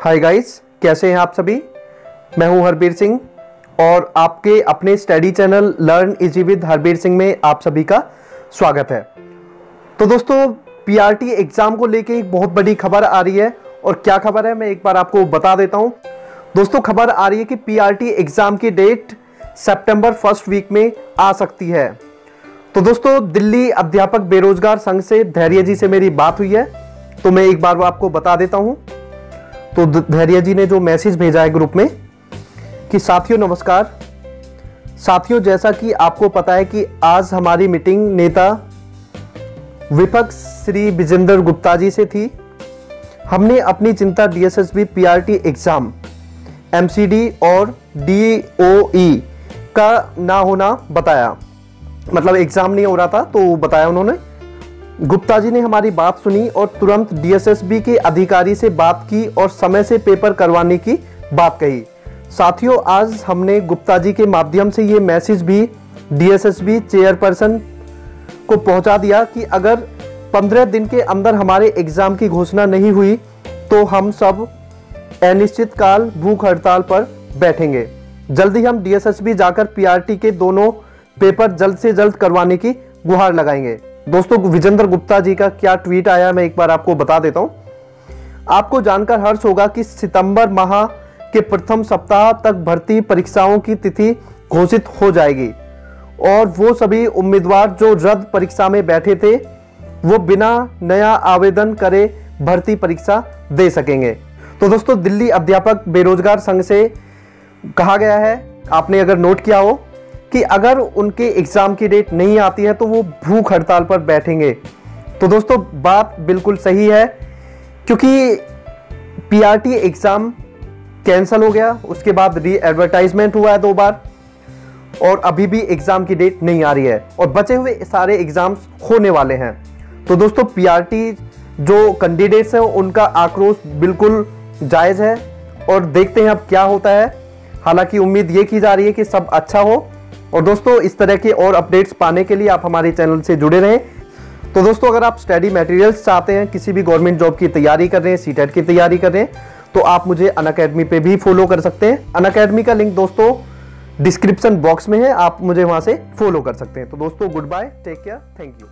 Hi guys कैसे हैं आप सभी? मैं हूँ हरबीर सिंह और आपके अपने study channel learn easy with Harbir Singh में आप सभी का स्वागत है। तो दोस्तों पीआरटी एग्ज़ाम को लेके एक बहुत बड़ी खबर आ रही है और क्या खबर है मैं एक बार आपको बता देता हूँ। दोस्तों, खबर आ रही है कि पीआरटी एग्ज़ाम की डेट सेप्टेम्बर फ़र्स्ट वीक में आ सकती है। तो दोस्तों, दिल्ली अध्यापक बेरोजगार संघ से धैर्य जी से मेरी बात हुई है तो मैं एक बार वो आपको बता देता हूँ। तो धैर्य जी ने जो मैसेज भेजा है ग्रुप में कि साथियों, नमस्कार। साथियों, जैसा कि आपको पता है कि आज हमारी मीटिंग नेता विपक्ष श्री विजेंद्र गुप्ता जी से थी। हमने अपनी चिंता डीएसएसबी पीआरटी एग्ज़ाम, एमसीडी और डीओई का ना होना बताया। मतलब एग्ज़ाम नहीं हो रहा था तो बताया उन्होंने। गुप्ता जी ने हमारी बात सुनी और तुरंत डीएसएसबी के अधिकारी से बात की और समय से पेपर करवाने की बात कही। साथियों, आज हमने गुप्ता जी के माध्यम से ये मैसेज भी डीएसएसबी चेयरपर्सन को पहुँचा दिया कि अगर 15 दिन के अंदर हमारे एग्ज़ाम की घोषणा नहीं हुई तो हम सब अनिश्चित काल भूख हड़ताल पर बैठेंगे। जल्दी हम डीएसएसबी जाकर पीआरटी के दोनों पेपर जल्द से जल्द करवाने की गुहार लगाएँगे। दोस्तों, विजेंद्र गुप्ता जी का क्या ट्वीट आया, मैं एक बार आपको बता देता हूँ। आपको जानकर हर्ष होगा कि सितंबर माह के प्रथम सप्ताह तक भर्ती परीक्षाओं की तिथि घोषित हो जाएगी। और वो सभी उम्मीदवार जो रद्द परीक्षा में बैठे थे, वो बिना नया आवेदन करे भर्ती परीक्षा दे सकेंगे। तो दोस्तों, दिल्ली अध्यापक बेरोजगार संघ से कहा गया है, आपने अगर नोट किया हो कि अगर उनके एग्ज़ाम की डेट नहीं आती है तो वो भूख हड़ताल पर बैठेंगे। तो दोस्तों, बात बिल्कुल सही है, क्योंकि पीआरटी एग्ज़ाम कैंसिल हो गया, उसके बाद री एडवर्टाइजमेंट हुआ है दो बार, और अभी भी एग्ज़ाम की डेट नहीं आ रही है, और बचे हुए सारे एग्ज़ाम्स होने वाले हैं। तो दोस्तों पीआरटी जो कैंडिडेट्स हैं, उनका आक्रोश बिल्कुल जायज़ है, और देखते हैं अब क्या होता है। हालाँकि उम्मीद ये की जा रही है कि सब अच्छा हो और दोस्तों, इस तरह के और अपडेट्स पाने के लिए आप हमारे चैनल से जुड़े रहें। तो दोस्तों, अगर आप स्टडी मटेरियल्स चाहते हैं, किसी भी गवर्नमेंट जॉब की तैयारी कर रहे हैं सी की तैयारी कर रहे हैं तो आप मुझे अन अकेडमी पर भी फॉलो कर सकते हैं। अन अकेडमी का लिंक दोस्तों डिस्क्रिप्शन बॉक्स में है, आप मुझे वहाँ से फॉलो कर सकते हैं। तो दोस्तों good bye take care thank you